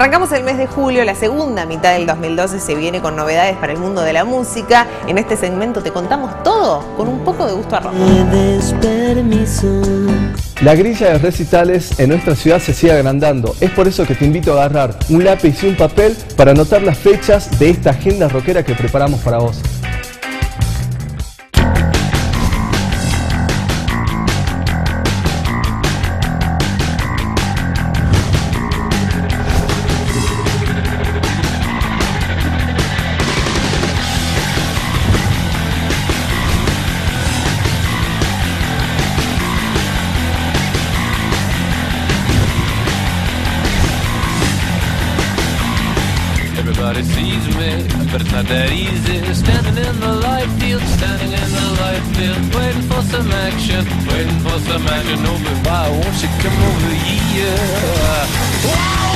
Arrancamos el mes de julio, la segunda mitad del 2012 se viene con novedades para el mundo de la música. En este segmento te contamos todo con un poco de gusto a rock. La grilla de recitales en nuestra ciudad se sigue agrandando. Es por eso que te invito a agarrar un lápiz y un papel para anotar las fechas de esta agenda rockera que preparamos para vos. Everybody sees me, but it's not that easy. Standing in the light field, standing in the light field, waiting for some action, waiting for some action. Over, why won't you come over here? Why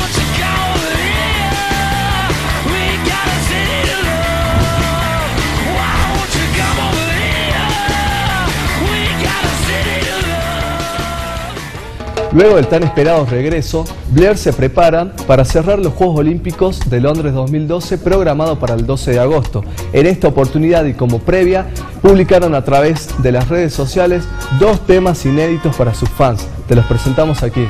Luego del tan esperado regreso, Blair se preparan para cerrar los Juegos Olímpicos de Londres 2012 programado para el 12 de agosto. En esta oportunidad y como previa, publicaron a través de las redes sociales dos temas inéditos para sus fans. Te los presentamos aquí.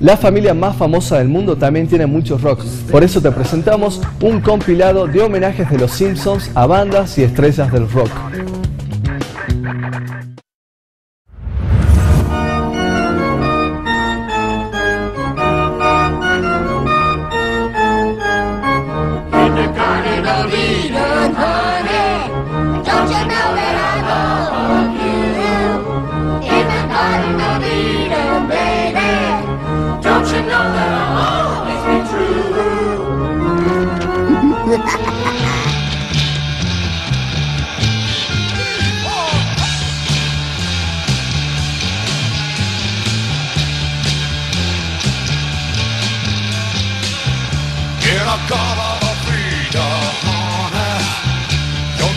La familia más famosa del mundo también tiene mucho rock. Por eso te presentamos un compilado de homenajes de los Simpsons a bandas y estrellas del rock.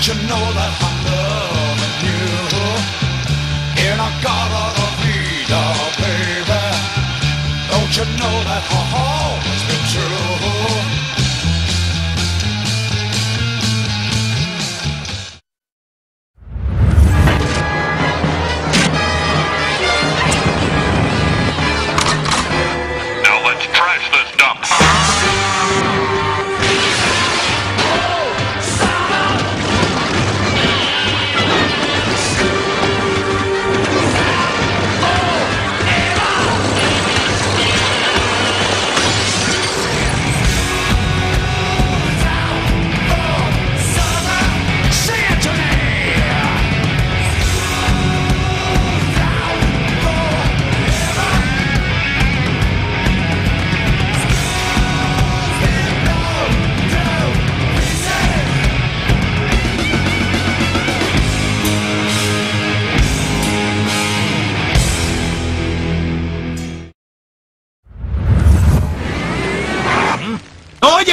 You know that I'm loving you? In a garden of freedom, baby. Don't you know that I've always been true?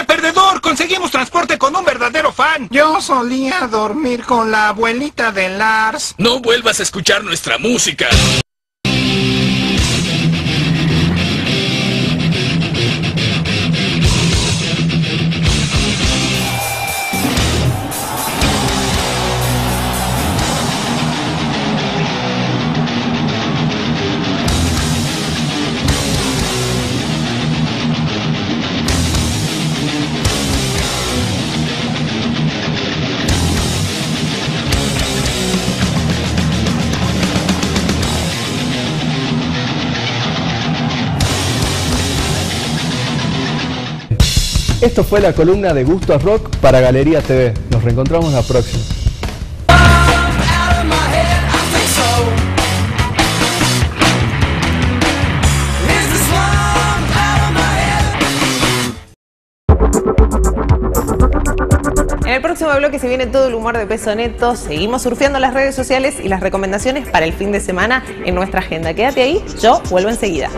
Oye, perdedor, conseguimos transporte con un verdadero fan. Yo solía dormir con la abuelita de Lars. No vuelvas a escuchar nuestra música. Esto fue la columna de Gusto a Rock para Galería TV. Nos reencontramos la próxima. En el próximo bloque se viene todo el humor de peso neto. Seguimos surfeando las redes sociales y las recomendaciones para el fin de semana en nuestra agenda. Quédate ahí, yo vuelvo enseguida.